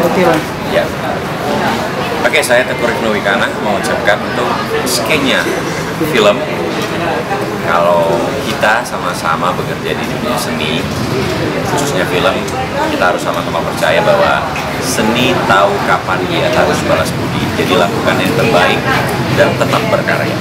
Oke. Ya. Oke, saya Teguh Rifno Wikana mengucapkan untuk skenya film kalau kita sama-sama bekerja di dunia seni khususnya film kita harus sama-sama percaya bahwa seni tahu kapan dia harus balas budi jadi lakukan yang terbaik dan tetap berkarya